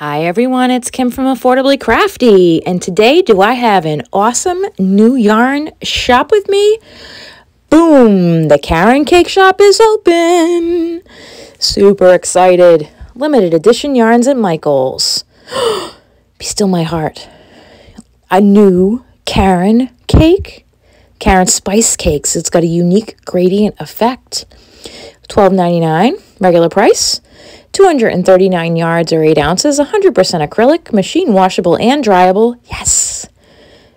Hi everyone, it's Kim from Affordably Crafty, and today do I have an awesome new yarn shop with me? Boom! The Caron Cake Shop is open! Super excited. Limited edition yarns at Michael's. Be still my heart. A new Caron cake? Caron Spice Cakes. It's got a unique gradient effect. $12.99 regular price. 239 yards or 8 ounces, 100% acrylic, machine washable and dryable. Yes.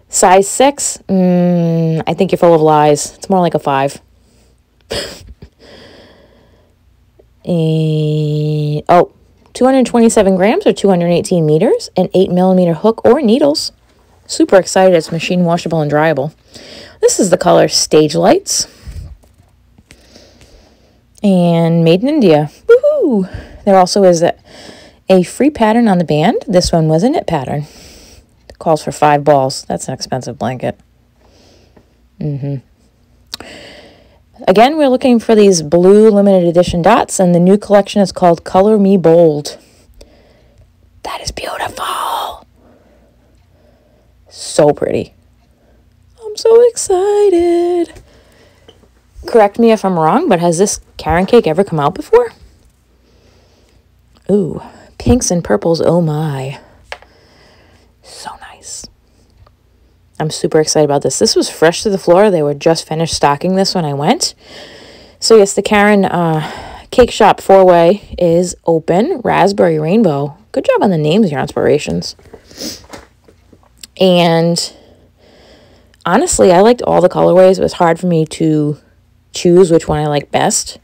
Size 6, mm, I think you're full of lies. It's more like a 5. and, oh, 227 grams or 218 meters, an 8 millimeter hook or needles. Super excited it's machine washable and dryable. This is the color Stage Lights. And made in India. Woohoo! There also is a, a free pattern on the band. This one was a knit pattern. It calls for five balls. That's an expensive blanket. Mm-hmm. Again, we're looking for these blue limited edition dots, and the new collection is called Color Me Bold. That is beautiful. So pretty. I'm so excited. Correct me if I'm wrong, but has this Caron cake ever come out before? Ooh, pinks and purples, oh my. So nice. I'm super excited about this. This was fresh to the floor. They were just finished stocking this when I went. So yes, the Caron uh, Cake Shop four-way is open. Raspberry Rainbow. Good job on the names, your inspirations. And honestly, I liked all the colorways. It was hard for me to choose which one I like best.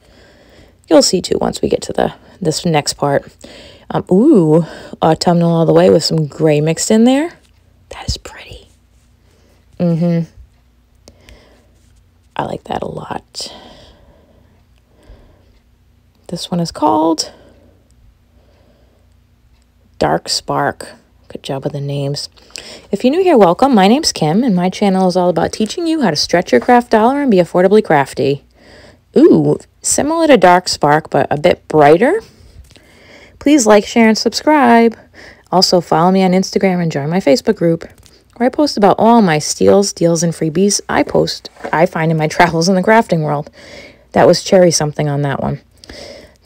You'll see too once we get to the this next part. Um, ooh, autumnal all the way with some gray mixed in there. That is pretty. Mm-hmm. I like that a lot. This one is called Dark Spark. Good job with the names. If you're new here, welcome. My name's Kim, and my channel is all about teaching you how to stretch your craft dollar and be affordably crafty. Ooh, similar to Dark Spark, but a bit brighter. Please like, share, and subscribe. Also, follow me on Instagram and join my Facebook group, where I post about all my steals, deals, and freebies I post, I find in my travels in the crafting world. That was cherry something on that one.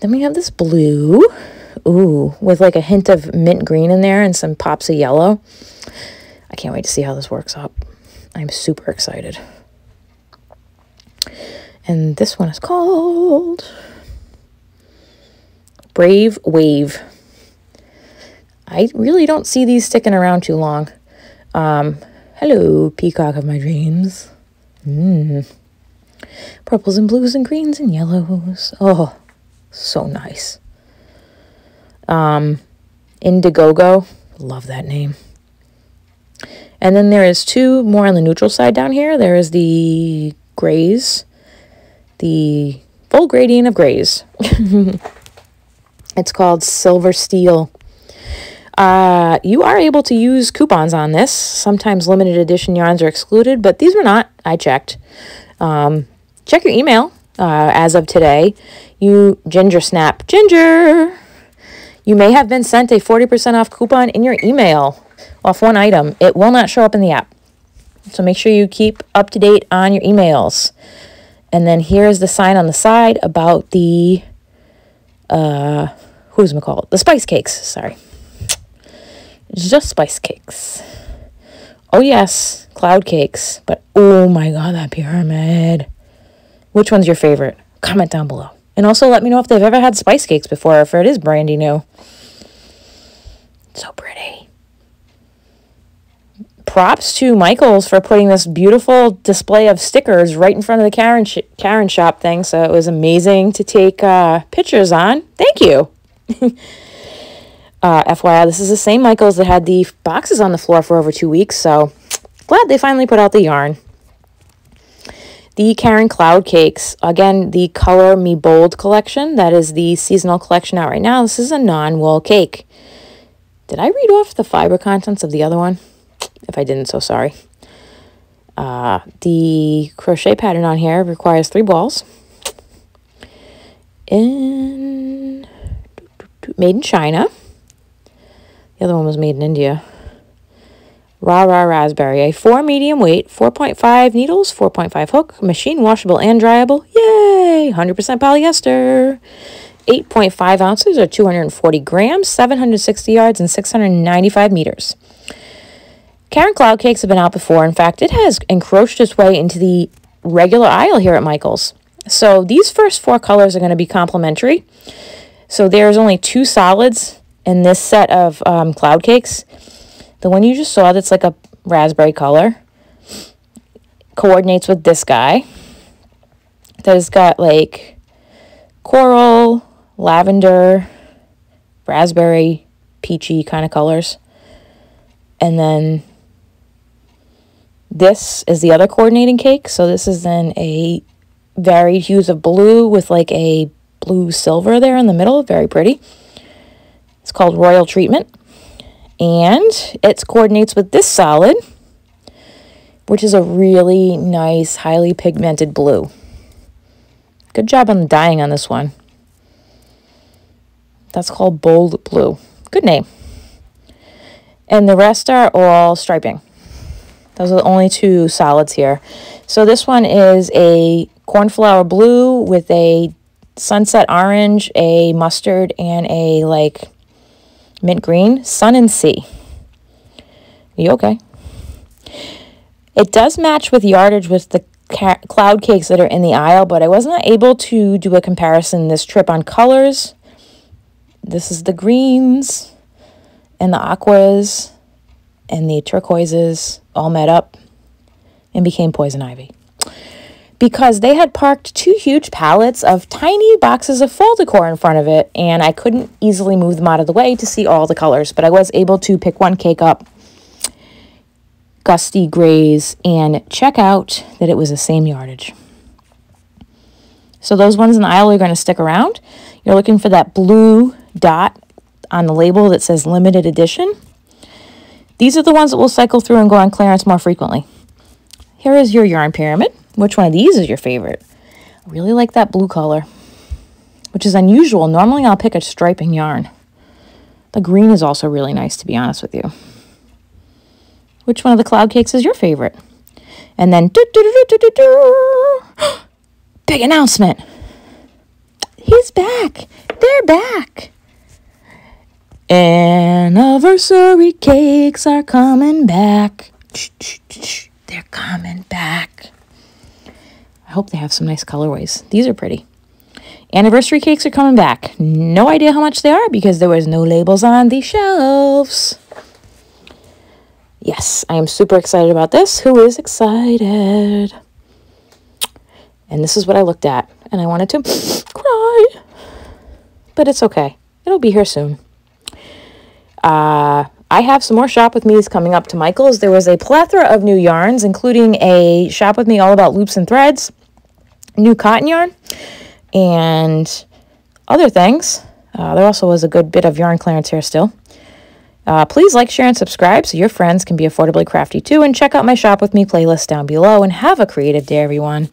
Then we have this blue. Ooh, with like a hint of mint green in there and some pops of yellow. I can't wait to see how this works up. I'm super excited. And this one is called Brave Wave. I really don't see these sticking around too long. Um, hello, peacock of my dreams. Mmm. Purples and blues and greens and yellows. Oh, so nice. Um, Indiegogo. Love that name. And then there is two more on the neutral side down here. There is the grays the full gradient of grays. it's called Silver Steel. Uh, you are able to use coupons on this. Sometimes limited edition yarns are excluded, but these were not. I checked. Um, check your email uh, as of today. You Ginger Snap Ginger. You may have been sent a 40% off coupon in your email off one item. It will not show up in the app. So make sure you keep up to date on your emails. And then here's the sign on the side about the, uh, who's it called? The spice cakes, sorry. Just spice cakes. Oh yes, cloud cakes. But oh my god, that pyramid. Which one's your favorite? Comment down below. And also let me know if they've ever had spice cakes before, if it is brandy new. So pretty props to Michaels for putting this beautiful display of stickers right in front of the Caron, sh- Caron shop thing. So it was amazing to take uh, pictures on. Thank you. uh, FYI, this is the same Michaels that had the boxes on the floor for over two weeks. So glad they finally put out the yarn. The Caron Cloud Cakes. Again, the Color Me Bold collection. That is the seasonal collection out right now. This is a non-wool cake. Did I read off the fiber contents of the other one? If I didn't, so sorry. Uh, the crochet pattern on here requires three balls. In made in China. The other one was made in India. Raw Raw Raspberry, a 4 medium weight, 4.5 needles, 4.5 hook, machine washable and dryable. Yay! 100% polyester. 8.5 ounces or 240 grams, 760 yards, and 695 meters. Caron Cloud Cakes have been out before. In fact, it has encroached its way into the regular aisle here at Michael's. So these first four colors are going to be complementary. So there's only two solids in this set of um, cloud cakes. The one you just saw that's like a raspberry color coordinates with this guy. That's got like coral, lavender, raspberry, peachy kind of colors. And then this is the other coordinating cake. So this is then a varied hues of blue with like a blue silver there in the middle. Very pretty. It's called Royal Treatment. And it coordinates with this solid, which is a really nice, highly pigmented blue. Good job on the dyeing on this one. That's called Bold Blue. Good name. And the rest are all striping. Those are the only two solids here. So this one is a cornflower blue with a sunset orange, a mustard, and a like mint green. Sun and sea. You okay? It does match with yardage with the cloud cakes that are in the aisle, but I was not able to do a comparison this trip on colors. This is the greens and the aquas and the turquoises all met up and became poison ivy. Because they had parked two huge pallets of tiny boxes of fall decor in front of it, and I couldn't easily move them out of the way to see all the colors, but I was able to pick one cake up, gusty grays, and check out that it was the same yardage. So those ones in the aisle are going to stick around. You're looking for that blue dot on the label that says limited edition. These are the ones that will cycle through and go on clearance more frequently. Here is your yarn pyramid. Which one of these is your favorite? I really like that blue color, which is unusual. Normally I'll pick a striping yarn. The green is also really nice, to be honest with you. Which one of the cloud cakes is your favorite? And then, doo -doo -doo big announcement. He's back. They're back. Anniversary cakes are coming back. They're coming back. I hope they have some nice colorways. These are pretty. Anniversary cakes are coming back. No idea how much they are because there was no labels on the shelves. Yes, I am super excited about this. Who is excited? And this is what I looked at. And I wanted to cry. But it's okay. It'll be here soon. Uh, I have some more Shop With Me's coming up to Michael's. There was a plethora of new yarns, including a Shop With Me all about loops and threads, new cotton yarn, and other things. Uh, there also was a good bit of yarn clearance here still. Uh, please like, share, and subscribe so your friends can be affordably crafty too. And check out my Shop With Me playlist down below. And have a creative day, everyone.